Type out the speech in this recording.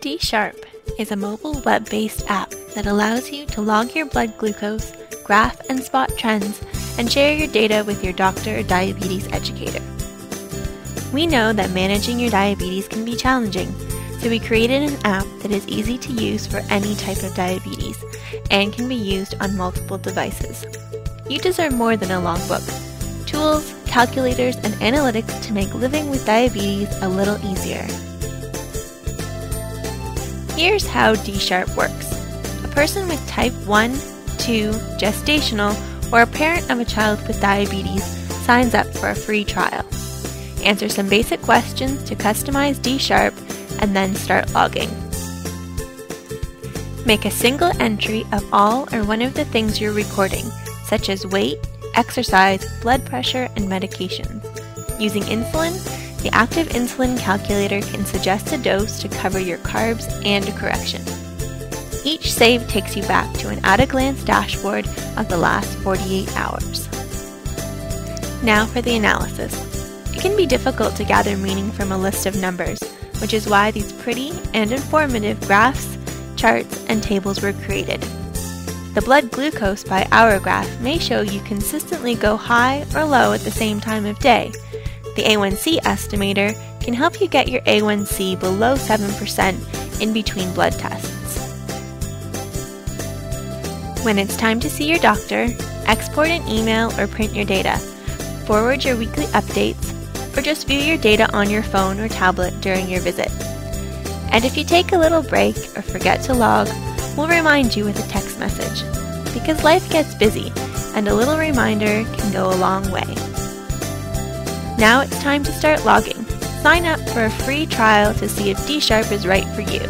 D-Sharp is a mobile web-based app that allows you to log your blood glucose, graph and spot trends, and share your data with your doctor or diabetes educator. We know that managing your diabetes can be challenging, so we created an app that is easy to use for any type of diabetes and can be used on multiple devices. You deserve more than a logbook. Tools, calculators, and analytics to make living with diabetes a little easier. Here's how D-Sharp works. A person with type 1, 2, gestational, or a parent of a child with diabetes signs up for a free trial. Answer some basic questions to customize D-Sharp and then start logging. Make a single entry of all or one of the things you're recording, such as weight, exercise, blood pressure, and medications. Using insulin, the active insulin calculator can suggest a dose to cover your carbs and a correction. Each save takes you back to an at-a-glance dashboard of the last 48 hours. Now for the analysis. It can be difficult to gather meaning from a list of numbers, which is why these pretty and informative graphs, charts, and tables were created. The blood glucose by hour graph may show you consistently go high or low at the same time of day. The A1C estimator can help you get your A1C below 7% in between blood tests. When it's time to see your doctor, export an email or print your data, forward your weekly updates, or just view your data on your phone or tablet during your visit. And if you take a little break or forget to log, we'll remind you with a text message. Because life gets busy, and a little reminder can go a long way. Now it's time to start logging. Sign up for a free trial to see if D-Sharp is right for you.